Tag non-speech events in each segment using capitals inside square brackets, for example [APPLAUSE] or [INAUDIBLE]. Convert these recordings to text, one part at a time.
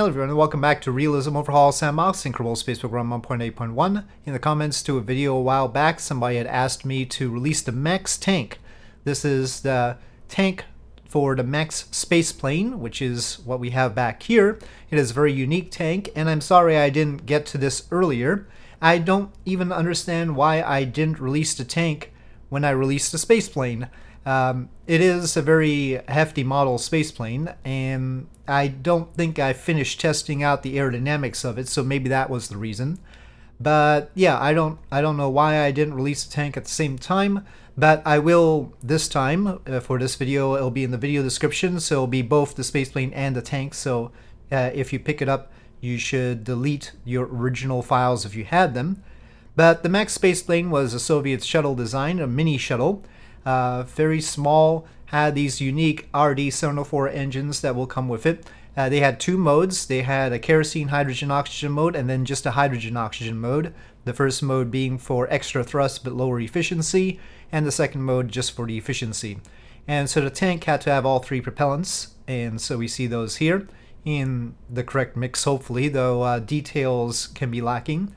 Hello everyone and welcome back to Realism Overhaul Sam Sandbox in Kerbal Space Program 1.8.1. In the comments to a video a while back, somebody had asked me to release the MAKS tank. This is the tank for the MAKS space plane, which is what we have back here. It is a very unique tank, and I'm sorry I didn't get to this earlier. I don't even understand why I didn't release the tank when I released the space plane. Um, it is a very hefty model space plane, and I don't think I finished testing out the aerodynamics of it, so maybe that was the reason. But yeah, I don't I don't know why I didn't release the tank at the same time, but I will this time uh, for this video. It'll be in the video description, so it'll be both the space plane and the tank. So uh, if you pick it up, you should delete your original files if you had them. But the MAKS space plane was a Soviet shuttle design, a mini shuttle uh, very small, had these unique RD704 engines that will come with it. Uh, they had two modes. They had a kerosene hydrogen oxygen mode and then just a hydrogen oxygen mode. The first mode being for extra thrust but lower efficiency, and the second mode just for the efficiency. And so the tank had to have all three propellants, and so we see those here in the correct mix hopefully, though uh, details can be lacking.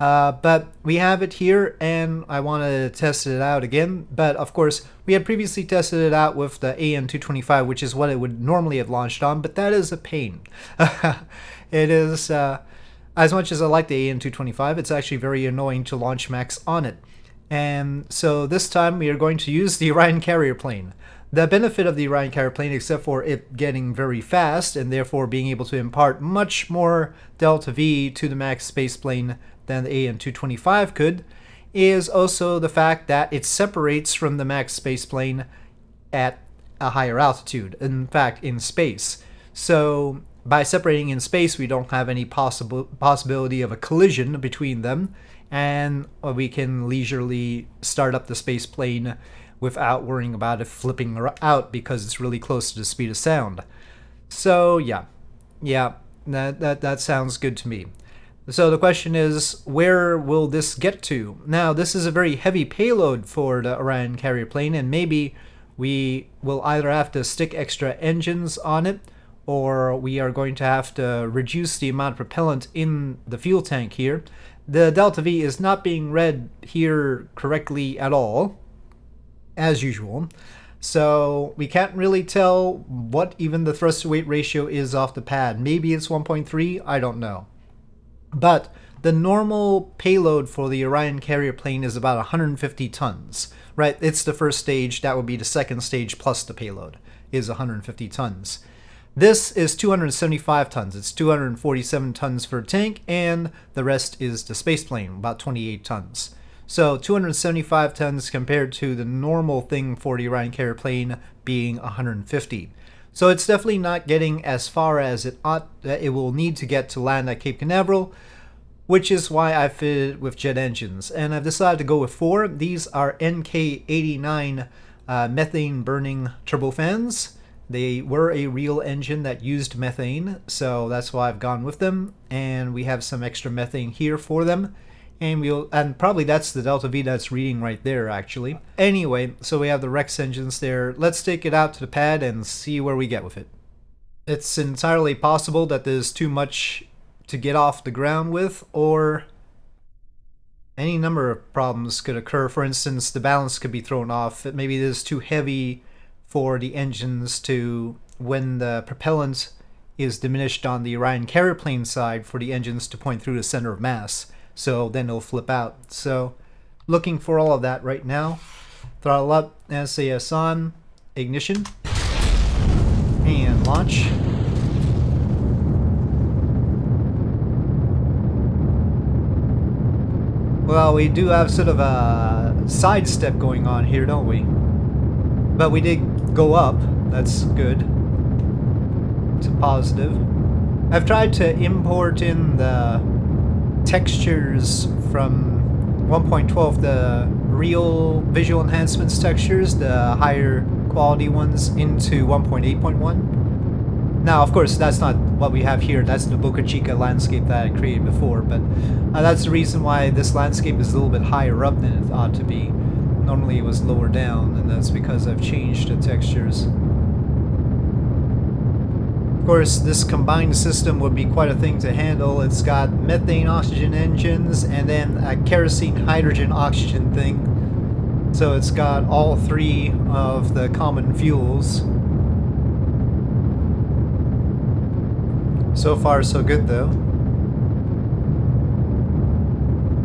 Uh, but we have it here and I want to test it out again. But of course, we had previously tested it out with the AN225, which is what it would normally have launched on, but that is a pain. [LAUGHS] it is, uh, as much as I like the AN225, it's actually very annoying to launch MAKS on it. And so this time we are going to use the [LAUGHS] Orion carrier plane. The benefit of the Orion carrier plane, except for it getting very fast and therefore being able to impart much more delta V to the MAKS space plane than the AN225 could, is also the fact that it separates from the MAKS space plane at a higher altitude, in fact, in space. So by separating in space, we don't have any possible possibility of a collision between them, and we can leisurely start up the space plane without worrying about it flipping out because it's really close to the speed of sound. So yeah, yeah, that that that sounds good to me. So the question is, where will this get to? Now, this is a very heavy payload for the Orion carrier plane, and maybe we will either have to stick extra engines on it, or we are going to have to reduce the amount of propellant in the fuel tank here. The delta V is not being read here correctly at all, as usual. So we can't really tell what even the thrust to weight ratio is off the pad. Maybe it's 1.3, I don't know. But the normal payload for the Orion carrier plane is about 150 tons, right? It's the first stage, that would be the second stage plus the payload, is 150 tons. This is 275 tons. It's 247 tons for a tank, and the rest is the space plane, about 28 tons. So 275 tons compared to the normal thing for the Orion carrier plane being 150. So it's definitely not getting as far as it ought, it will need to get to land at Cape Canaveral, which is why I fitted with jet engines. And I've decided to go with four. These are NK89 uh, methane burning turbofans. They were a real engine that used methane, so that's why I've gone with them. And we have some extra methane here for them and we'll and probably that's the delta v that's reading right there actually. Anyway so we have the rex engines there. Let's take it out to the pad and see where we get with it. It's entirely possible that there's too much to get off the ground with or any number of problems could occur. For instance the balance could be thrown off. Maybe it is too heavy for the engines to when the propellant is diminished on the Orion carrier plane side for the engines to point through the center of mass so then it'll flip out. So looking for all of that right now. Throttle up, SAS on, ignition, and launch. Well, we do have sort of a sidestep going on here, don't we? But we did go up. That's good. It's a positive. I've tried to import in the textures from 1.12, the real visual enhancements textures, the higher quality ones, into 1.8.1. Now, of course, that's not what we have here. That's the Boca Chica landscape that I created before, but uh, that's the reason why this landscape is a little bit higher up than it ought to be. Normally it was lower down, and that's because I've changed the textures. Course, this combined system would be quite a thing to handle. It's got methane oxygen engines and then a kerosene hydrogen oxygen thing. So it's got all three of the common fuels. So far, so good though.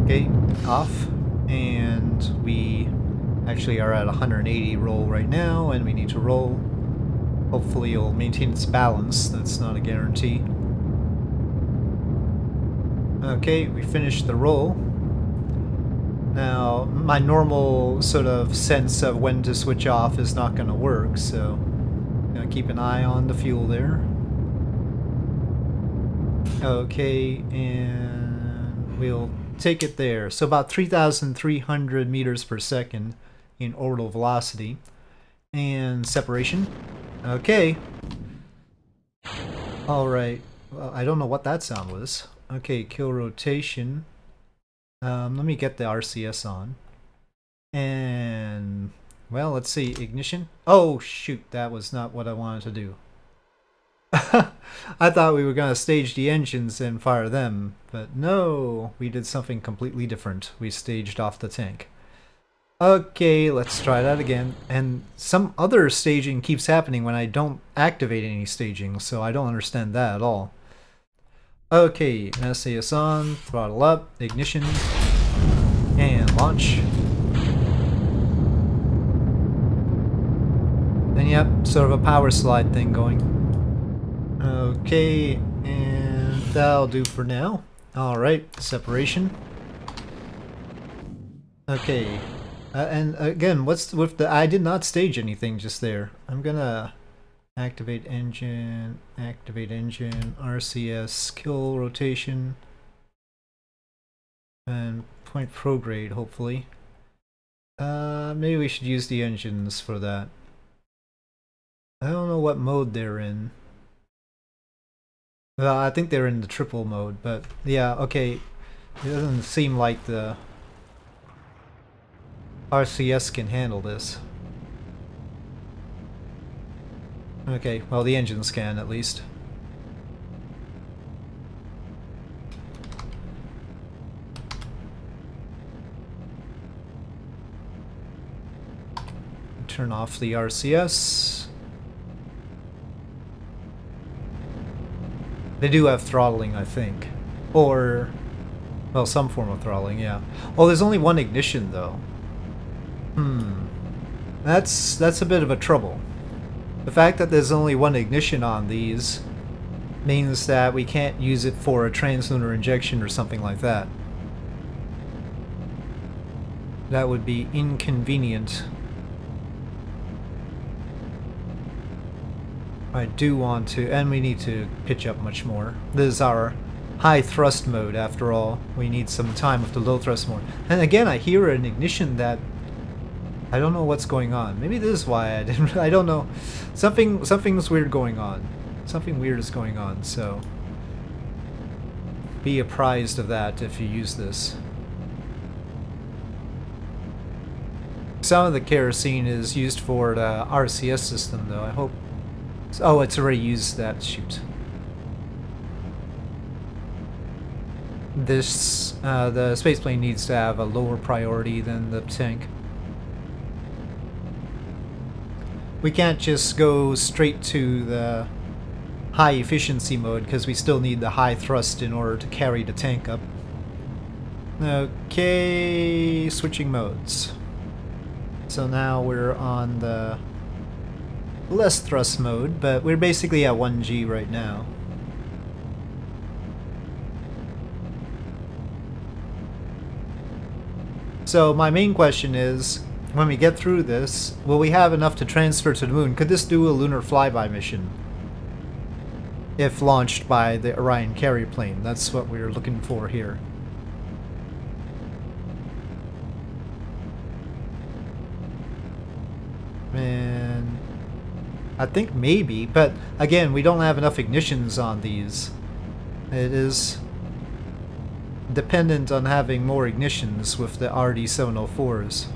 Okay, off. And we actually are at 180 roll right now, and we need to roll. Hopefully it'll maintain its balance. That's not a guarantee. Okay, we finished the roll. Now, my normal sort of sense of when to switch off is not going to work, so I'm going to keep an eye on the fuel there. Okay, and we'll take it there. So about 3,300 meters per second in orbital velocity. And separation. Okay. Alright. Well, I don't know what that sound was. Okay, kill rotation. Um, let me get the RCS on. And, well, let's see, ignition. Oh, shoot, that was not what I wanted to do. [LAUGHS] I thought we were going to stage the engines and fire them, but no, we did something completely different. We staged off the tank. Okay, let's try that again. And some other staging keeps happening when I don't activate any staging, so I don't understand that at all. Okay, SAS on, throttle up, ignition, and launch. And yep, sort of a power slide thing going. Okay, and that'll do for now. Alright, separation. Okay, uh, and again, what's with the... I did not stage anything just there. I'm gonna activate engine, activate engine, RCS, kill rotation, and point prograde, hopefully. Uh, maybe we should use the engines for that. I don't know what mode they're in. Well, I think they're in the triple mode, but yeah, okay. It doesn't seem like the RCS can handle this. Okay, well the engines can at least. Turn off the RCS. They do have throttling, I think. Or, well, some form of throttling, yeah. Oh, there's only one ignition, though. Hmm. That's, that's a bit of a trouble. The fact that there's only one ignition on these means that we can't use it for a translunar injection or something like that. That would be inconvenient. I do want to, and we need to pitch up much more. This is our high thrust mode after all. We need some time with the low thrust mode. And again, I hear an ignition that I don't know what's going on. Maybe this is why I [LAUGHS] didn't, I don't know. Something, something's weird going on. Something weird is going on, so be apprised of that if you use this. Some of the kerosene is used for the RCS system though. I hope Oh, it's already used that. Shoot. This, uh, the spaceplane needs to have a lower priority than the tank. We can't just go straight to the high efficiency mode because we still need the high thrust in order to carry the tank up. Okay, switching modes. So now we're on the less thrust mode, but we're basically at 1G right now. So my main question is, when we get through this, will we have enough to transfer to the moon? Could this do a lunar flyby mission? If launched by the Orion carrier plane. That's what we're looking for here. And I think maybe, but again, we don't have enough ignitions on these. It is dependent on having more ignitions with the RD-704s.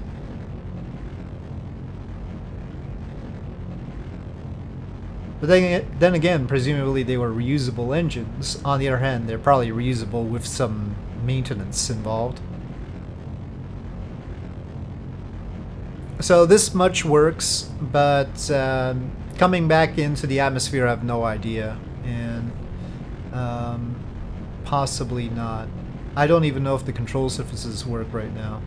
But then, then again, presumably they were reusable engines. On the other hand, they're probably reusable with some maintenance involved. So this much works, but um, coming back into the atmosphere, I have no idea. And um, possibly not. I don't even know if the control surfaces work right now.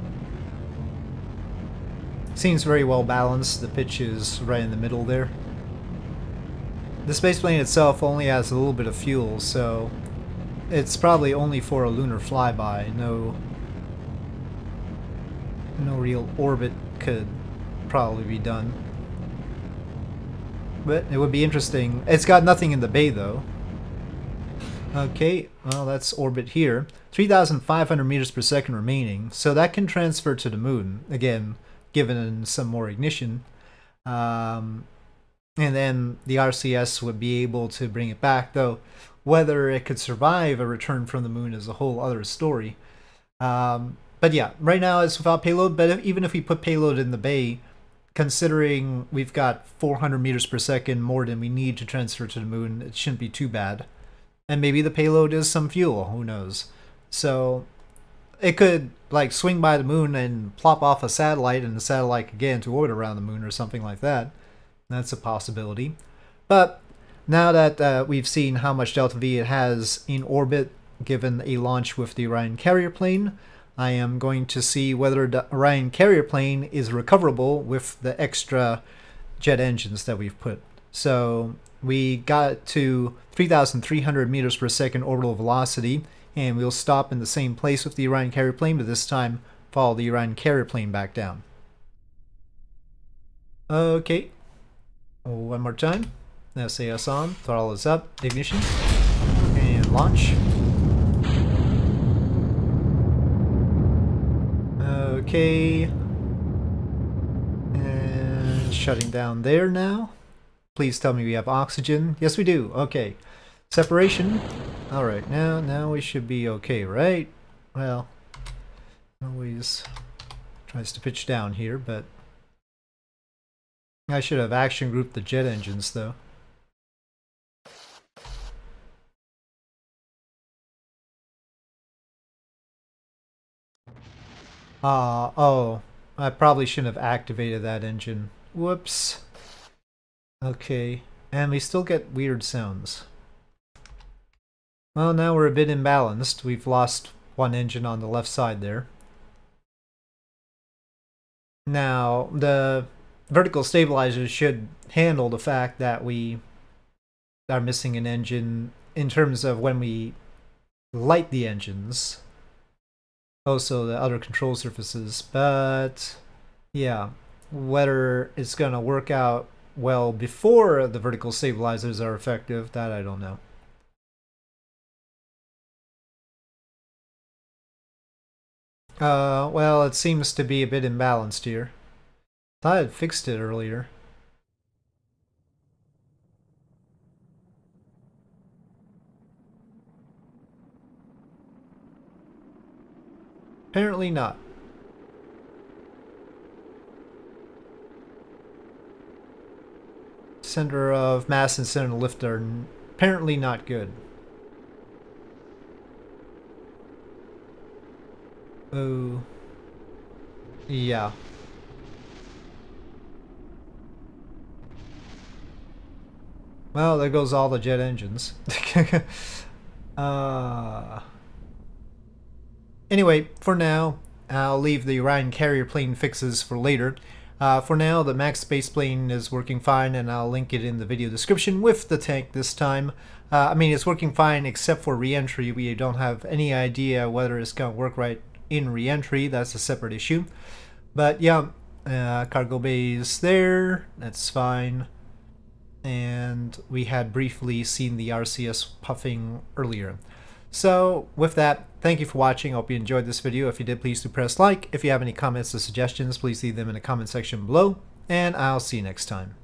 Seems very well balanced. The pitch is right in the middle there. The spaceplane itself only has a little bit of fuel, so it's probably only for a lunar flyby. No, no real orbit could probably be done. But it would be interesting. It's got nothing in the bay though. Okay, well that's orbit here. 3,500 meters per second remaining, so that can transfer to the moon. Again, given some more ignition. Um, and then the RCS would be able to bring it back, though whether it could survive a return from the moon is a whole other story. Um, but yeah, right now it's without payload, but if, even if we put payload in the bay, considering we've got 400 meters per second more than we need to transfer to the moon, it shouldn't be too bad. And maybe the payload is some fuel, who knows. So it could like swing by the moon and plop off a satellite and the satellite could get into orbit around the moon or something like that. That's a possibility. But now that uh, we've seen how much delta V it has in orbit given a launch with the Orion carrier plane, I am going to see whether the Orion carrier plane is recoverable with the extra jet engines that we've put. So we got to 3,300 meters per second orbital velocity, and we'll stop in the same place with the Orion carrier plane, but this time follow the Orion carrier plane back down. Okay, Oh, one more time. SAS on, throttle is up, ignition, and launch. Okay. And shutting down there now. Please tell me we have oxygen. Yes, we do. Okay. Separation. Alright, now now we should be okay, right? Well, always tries to pitch down here, but I should have action grouped the jet engines, though. Uh, oh, I probably shouldn't have activated that engine. Whoops. Okay, and we still get weird sounds. Well, now we're a bit imbalanced. We've lost one engine on the left side there. Now, the vertical stabilizers should handle the fact that we are missing an engine in terms of when we light the engines also the other control surfaces. But yeah, whether it's going to work out well before the vertical stabilizers are effective, that I don't know. Uh, well, it seems to be a bit imbalanced here. Thought I'd fixed it earlier. Apparently not. Center of mass and center of lift are apparently not good. Oh. Yeah. Well, there goes all the jet engines. [LAUGHS] uh... Anyway, for now, I'll leave the Orion carrier plane fixes for later. Uh, for now, the MAKS space plane is working fine, and I'll link it in the video description with the tank this time. Uh, I mean, it's working fine except for reentry. We don't have any idea whether it's going to work right in reentry. That's a separate issue. But yeah, uh, cargo bay is there. That's fine. And we had briefly seen the RCS puffing earlier. So with that, thank you for watching. I hope you enjoyed this video. If you did, please do press like. If you have any comments or suggestions, please leave them in the comment section below. And I'll see you next time.